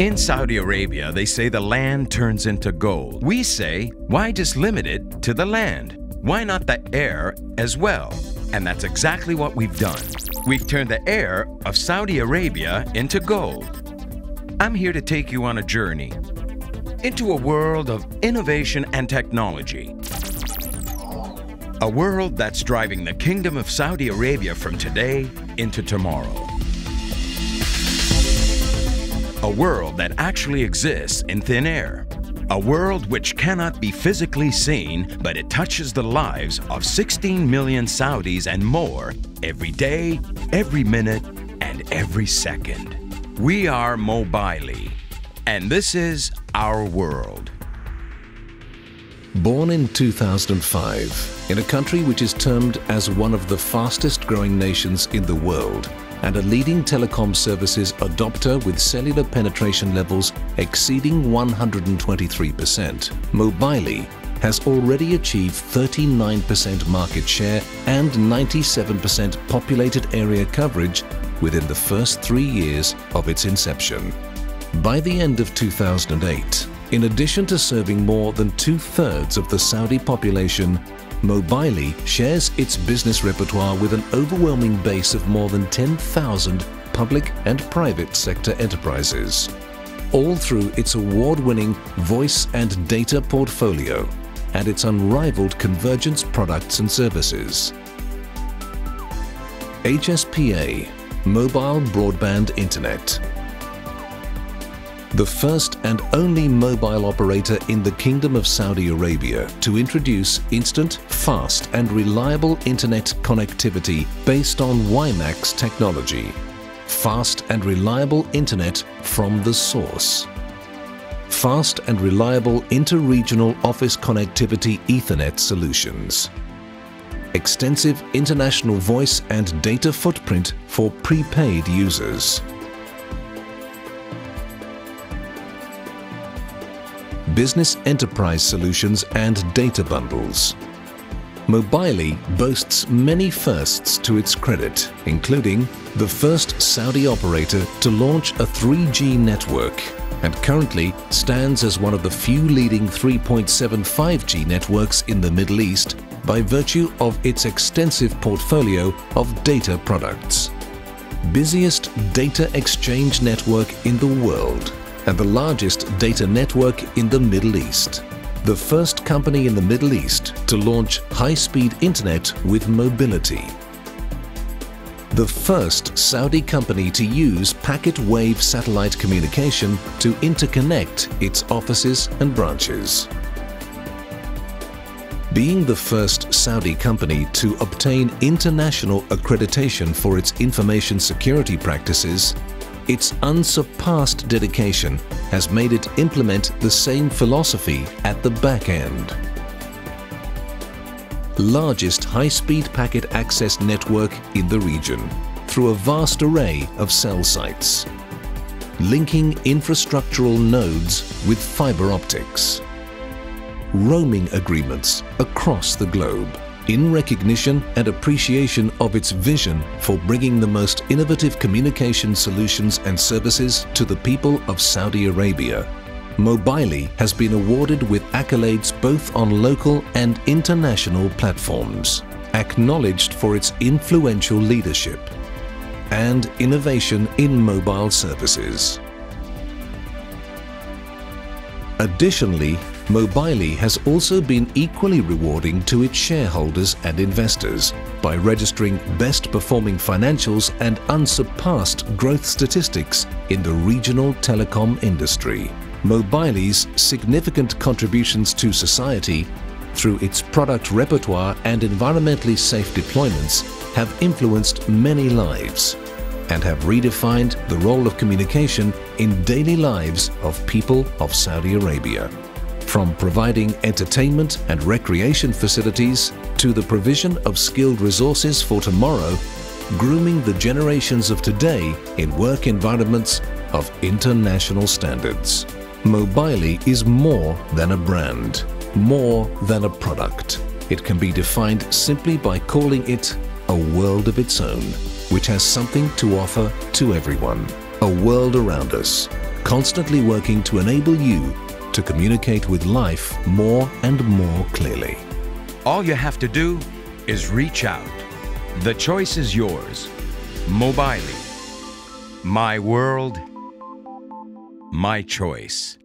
In Saudi Arabia, they say the land turns into gold. We say, why just limit it to the land? Why not the air as well? And that's exactly what we've done. We've turned the air of Saudi Arabia into gold. I'm here to take you on a journey into a world of innovation and technology. A world that's driving the Kingdom of Saudi Arabia from today into tomorrow. A world that actually exists in thin air. A world which cannot be physically seen, but it touches the lives of 16 million Saudis and more every day, every minute, and every second. We are Mobily, and this is our world. Born in 2005, in a country which is termed as one of the fastest growing nations in the world, and a leading telecom services adopter with cellular penetration levels exceeding 123%, Mobily has already achieved 39% market share and 97% populated area coverage within the first three years of its inception. By the end of 2008, in addition to serving more than two-thirds of the Saudi population, Mobily shares its business repertoire with an overwhelming base of more than 10,000 public and private sector enterprises, all through its award-winning voice and data portfolio and its unrivaled convergence products and services. HSPA Mobile Broadband Internet the first and only mobile operator in the Kingdom of Saudi Arabia to introduce instant, fast and reliable internet connectivity based on WiMAX technology. Fast and reliable internet from the source. Fast and reliable inter-regional office connectivity Ethernet solutions. Extensive international voice and data footprint for prepaid users. Business enterprise solutions and data bundles. Mobily boasts many firsts to its credit, including the first Saudi operator to launch a 3G network and currently stands as one of the few leading 3.75G networks in the Middle East by virtue of its extensive portfolio of data products. Busiest data exchange network in the world and the largest data network in the Middle East. The first company in the Middle East to launch high-speed internet with mobility. The first Saudi company to use packet wave satellite communication to interconnect its offices and branches. Being the first Saudi company to obtain international accreditation for its information security practices, its unsurpassed dedication has made it implement the same philosophy at the back end. Largest high-speed packet access network in the region through a vast array of cell sites, linking infrastructural nodes with fiber optics, roaming agreements across the globe in recognition and appreciation of its vision for bringing the most innovative communication solutions and services to the people of Saudi Arabia. Mobily has been awarded with accolades both on local and international platforms, acknowledged for its influential leadership and innovation in mobile services. Additionally, Mobily has also been equally rewarding to its shareholders and investors by registering best performing financials and unsurpassed growth statistics in the regional telecom industry. Mobily's significant contributions to society through its product repertoire and environmentally safe deployments have influenced many lives and have redefined the role of communication in daily lives of people of Saudi Arabia. From providing entertainment and recreation facilities to the provision of skilled resources for tomorrow, grooming the generations of today in work environments of international standards. Mobily is more than a brand, more than a product. It can be defined simply by calling it a world of its own, which has something to offer to everyone. A world around us, constantly working to enable you to communicate with life more and more clearly. All you have to do is reach out. The choice is yours. Mobily. My world, my choice.